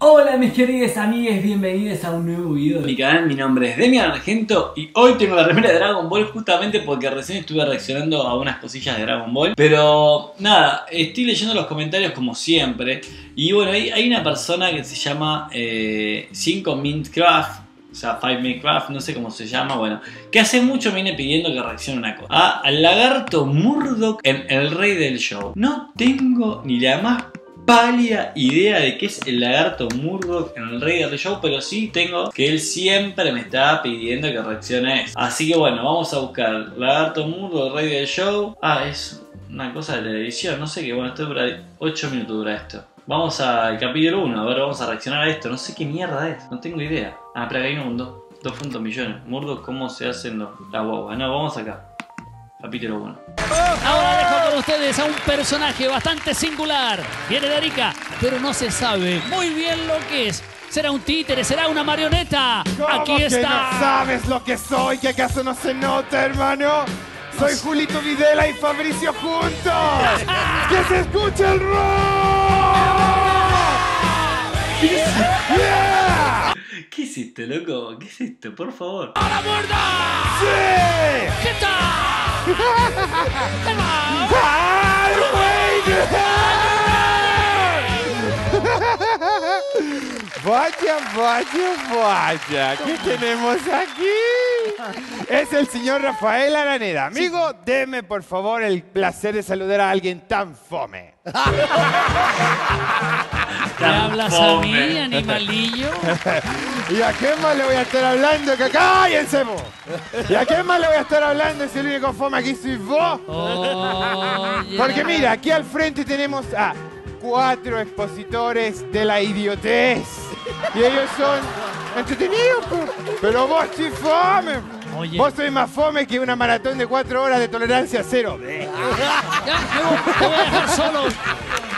Hola mis queridas amigas, bienvenidos a un nuevo video de mi canal, mi nombre es Demian Argento y hoy tengo la remera de Dragon Ball justamente porque recién estuve reaccionando a unas cosillas de Dragon Ball Pero nada, estoy leyendo los comentarios como siempre y bueno, hay, hay una persona que se llama 5 eh, Mintcraft o sea, Five Minecraft, no sé cómo se llama, bueno, que hace mucho viene pidiendo que reaccione una cosa. A al lagarto Murdoch en El Rey del Show. No tengo ni la más pálida idea de qué es el lagarto Murdoch en el Rey del Show, pero sí tengo que él siempre me está pidiendo que reaccione a eso. Así que bueno, vamos a buscar lagarto Murdoch, Rey del Show. Ah, es una cosa de televisión, no sé qué, bueno, esto dura 8 minutos dura esto. Vamos al capítulo 1, a ver, vamos a reaccionar a esto. No sé qué mierda es, no tengo idea. Ah, pero hay un mundo. 2 millones. Murdo, ¿cómo se hacen la guagua? No, vamos acá. Capítulo 1. Ahora dejo con ustedes a un personaje bastante singular. Viene de Arica, pero no se sabe muy bien lo que es. ¿Será un títere? ¿Será una marioneta? Aquí está. Que no sabes lo que soy? ¿Que acaso no se nota, hermano? Soy Julito Videla y Fabricio juntos. ¡Que se escuche el rock! ¿Qué hiciste, loco? ¿Qué esto? Por favor. ¡A la muerda! ¡Sí! ¿Qué tal? Vaya, vaya, vaya. ¿Qué tenemos aquí? Es el señor Rafael Araneda. Amigo, deme por favor el placer de saludar a alguien tan fome. ¿Qué hablas a mí, animalillo? ¿Y a qué más le voy a estar hablando? ¡Que cállense vos! ¿Y a qué más le voy a estar hablando si el único fome aquí soy vos? Porque mira, aquí al frente tenemos a cuatro expositores de la idiotez. Y ellos son entretenidos, pero vos sí fome. Vos sois más fome que una maratón de cuatro horas de tolerancia cero. Ya, te voy a dejar solo.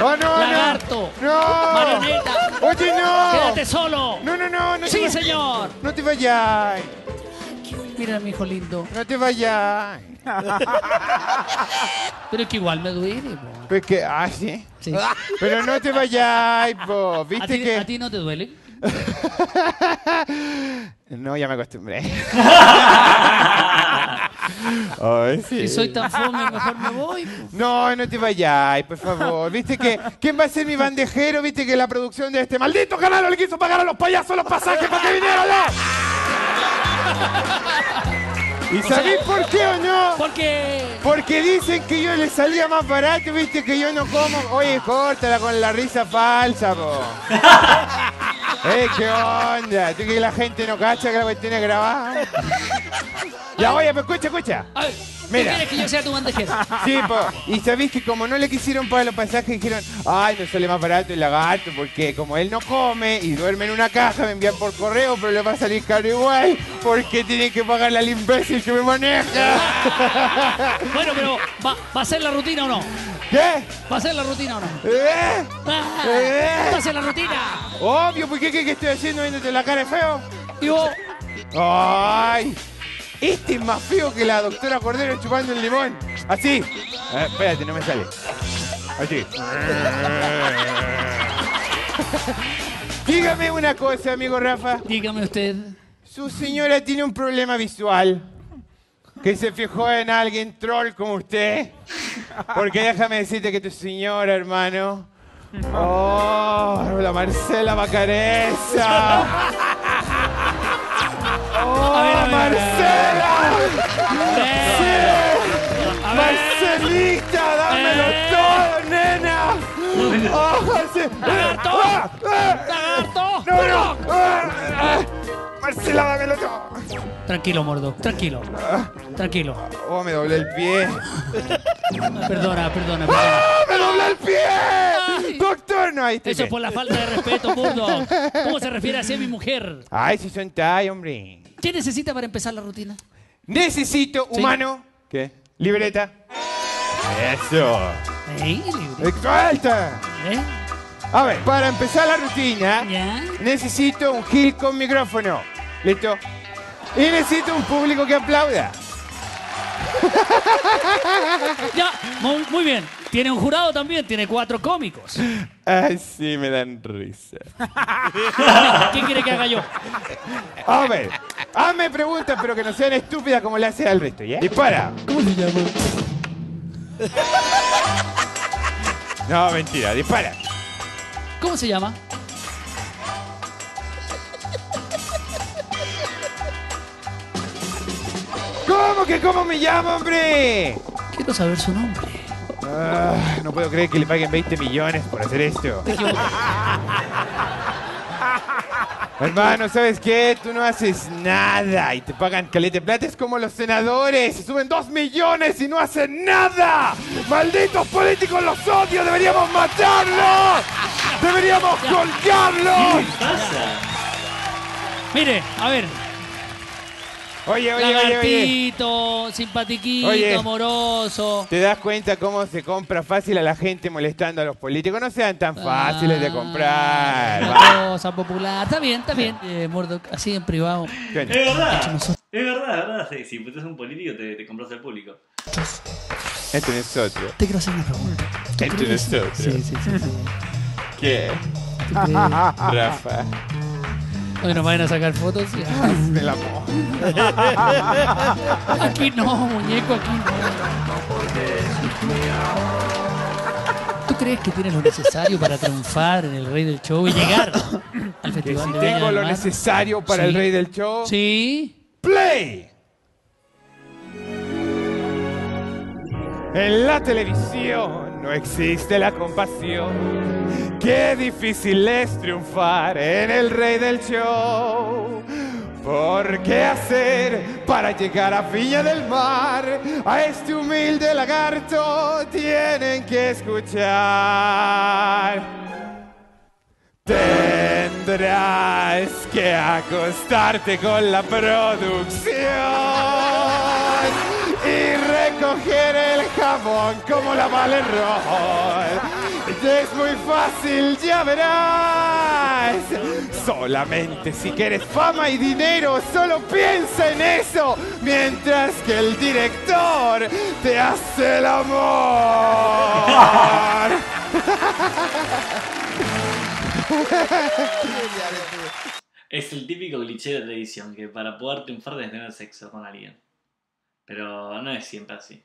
¡Oh, no, Lagarto. no! Marioneta. ¡Oye, no! Quédate solo. No, no, no. no sí, señor. No te vayas. Mira, mi hijo lindo. No te vayas. Pero es que igual me duele, po. Pues que, ah, sí. sí. Pero no te vayas, po. ¿Viste ¿A ti, que... ¿A ti no te duele? no, ya me acostumbré. Ay, sí. Si soy tan fome, mejor me voy. No, no te vayas, por favor. ¿Viste que quién va a ser mi bandejero? ¿Viste que la producción de este maldito canal le quiso pagar a los payasos los pasajes para que vinieran? ¿Y sabéis por qué o no? ¿Por qué? Porque dicen que yo le salía más barato, viste, que yo no como. Oye, córtala con la risa falsa, po. ¡Eh, qué onda! ¿Tú que la gente no cacha que la cuestión es grabada? ya, oye, pues escucha, escucha. Mira. quieres que yo sea tu bandejero? Sí, po. Y sabéis que como no le quisieron pagar los pasajes, dijeron, ay, no sale más barato el lagarto, porque como él no come y duerme en una caja, me envían por correo, pero le va a salir caro igual, porque tienen que pagarle al imbécil que me maneja. bueno, pero ¿va, ¿va a ser la rutina o no? ¿Qué? ¿Va a ser la rutina o no? ¿Eh? Ah, ¿Va a ser la rutina? Obvio, ¿por qué, qué, estoy haciendo viéndote la cara de feo? ¿Y vos? ¡Ay! Este es más feo que la doctora Cordero chupando el limón. Así. Eh, espérate, no me sale. Así. Dígame una cosa, amigo Rafa. Dígame usted. Su señora tiene un problema visual. Que se fijó en alguien troll como usted. Porque déjame decirte que tu señora, hermano. Oh, la Marcela Macaresa. ¡Oh, Marcela! ¡Marcelita, dámelo eh. todo, nena! ¡Oh, sí! ¡Lagarto! ¡Ah! ¡Lagarto! ¡No, no! ¡Ah! ¡Marcela, dámelo todo! Tranquilo, Mordo, tranquilo. Tranquilo. ¡Oh, me doblé el pie! Perdona, perdona, perdona. ¡Ah, me doblé el pie! ¡Doctor, no! Ahí Eso es por la falta de respeto, Mordo. ¿Cómo se refiere a mi mujer? Ay, si son tay, hombre. ¿Qué necesita para empezar la rutina? Necesito, humano. ¿Qué? Libreta. Eso. ¿Eh? ¿Eh? A ver, para empezar la rutina, ¿Ya? necesito un gil con micrófono. ¿Listo? Y necesito un público que aplauda. Ya, muy, muy bien. Tiene un jurado también, tiene cuatro cómicos. Ay, sí, me dan risa. ¿Qué quiere que haga yo? A ver, hazme preguntas, pero que no sean estúpidas como le hace al resto, ¿ya? Dispara. ¿Cómo se llama? No, mentira, dispara. ¿Cómo se llama? ¿Cómo que cómo me llamo, hombre? Quiero saber su nombre. Ah, no puedo creer que le paguen 20 millones por hacer esto. Hermano, ¿sabes qué? Tú no haces nada y te pagan calete plata. Es como los senadores. Se suben 2 millones y no hacen nada. ¡Malditos políticos, los odio! ¡Deberíamos matarlos! ¡Deberíamos colgarlos! ¿Qué pasa? Mire, a ver. Oye, oye, oye, oye. Lagartito, simpatiquito, Oye. amoroso. ¿Te das cuenta cómo se compra fácil a la gente molestando a los políticos? No sean tan fáciles de Ah, comprar. Una Va. cosa popular. Está bien, está bien. Eh, Murdoch, así en privado. ¿Qué Es verdad. Es verdad, es verdad. Sí, si tú eres un político, te, te compras el público. Este es otro. Te quiero hacer una pregunta. ¿Tú Este es otro. Sí, sí, sí. sí. ¿Qué? ¿Tú crees- Rafa. Hoy nos vayan a sacar fotos. Me la Aquí no, muñeco, aquí no. ¿Tú crees que tienes lo necesario para triunfar en el Rey del Show y llegar al Que Festival si de Viña tengo del lo Mar? necesario para el rey del show. Sí. ¡Play! En la televisión no existe la compasión. Qué difícil es triunfar en el rey del show. ¿Por qué hacer para llegar a Viña del Mar? A este humilde lagarto tienen que escuchar. Tendrás que acostarte con la producción y recoger el jamón como la vale roll. Es muy fácil, ya verás. Solamente si quieres fama y dinero, solo piensa en eso. Mientras que el director te hace el amor. Es el típico cliché de televisión que para poder triunfar debes tener sexo con alguien. Pero no es siempre así.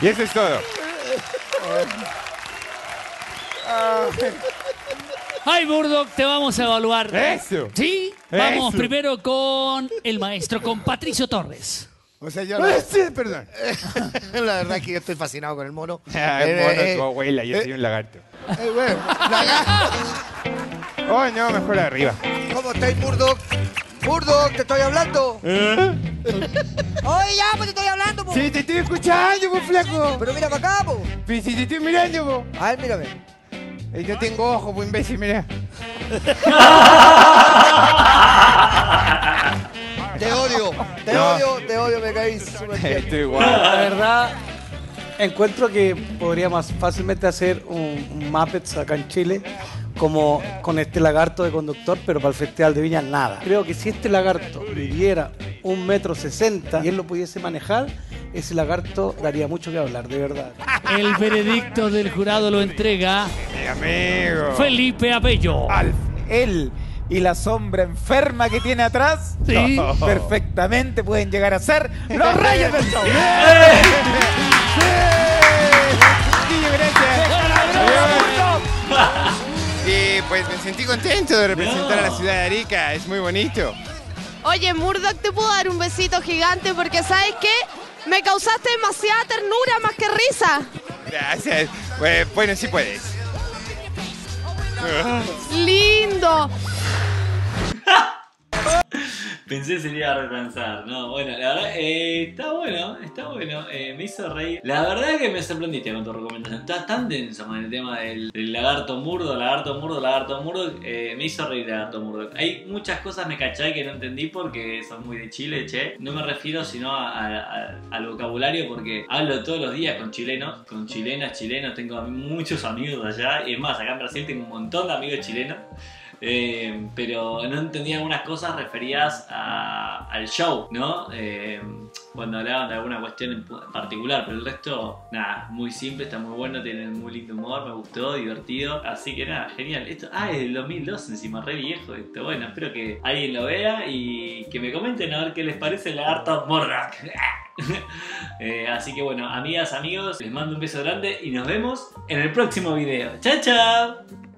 Y eso es todo. Ay, Murdoch, te vamos a evaluar. Eso. Sí, vamos Eso. primero con el maestro, con Patricio Torres. O sea, yo la, Eh, sí, perdón. la verdad es que yo estoy fascinado con el mono. Ay, Eh, mono, eh, tu abuela, yo eh, soy un lagarto. eh, bueno, la- Oh, no, mejor arriba. ¿Cómo estáis, Murdoch? Murdoch, te estoy hablando. Oye, ya, pues te estoy hablando, po. Sí, te estoy escuchando, vos, flaco. Pero mira para acá, po. Pero si te estoy mirando, vos. Ay, mírame. Eh, Yo tengo ojos, pues imbécil, mira. Te odio, te No. odio, te odio, me caí súper bien. Estoy igual. La verdad, encuentro que podríamos fácilmente hacer un, un Muppets acá en Chile, como con este lagarto de conductor, pero para el Festival de Viña nada. Creo que si este lagarto midiera un metro sesenta y él lo pudiese manejar, ese lagarto daría mucho que hablar, de verdad. El veredicto del jurado lo entrega Mi amigo. Felipe Abello. Alf. él y la sombra enferma que tiene atrás, Sí. No. perfectamente pueden llegar a ser los reyes del show. pues me sentí contento de representar a la ciudad de Arica. Es muy bonito. Oye, Murdoch, te puedo dar un besito gigante porque, ¿sabes qué? Me causaste demasiada ternura más que risa. Gracias. Pues, bueno, sí puedes. Lindo. Pensé que se le iba a relanzar. No, bueno, la verdad, eh, está bueno, está bueno. eh, me hizo reír. La verdad que me sorprendiste con tu recomendación. Estás tan denso con el tema del, del lagarto murdo, lagarto murdo, lagarto murdo. eh, me hizo reír lagarto murdo. Hay muchas cosas me caché que no entendí porque son muy de Chile, che. No me refiero sino al vocabulario porque hablo todos los días con chilenos, con chilenas, chilenos. Tengo muchos amigos allá. Y es más, acá en Brasil tengo un montón de amigos chilenos. Eh, pero no entendía algunas cosas referidas al show, ¿no? Eh, cuando hablaban de alguna cuestión en particular, pero el resto, nada, muy simple, está muy bueno, tiene muy lindo humor, me gustó, divertido. Así que nada, genial. Esto, ah, es del 2002 encima, re viejo esto. Bueno, espero que alguien lo vea y que me comenten a ver qué les parece el lagarto Morrak. Eh, así que bueno, amigas, amigos, les mando un beso grande y nos vemos en el próximo video. ¡Chao, chao!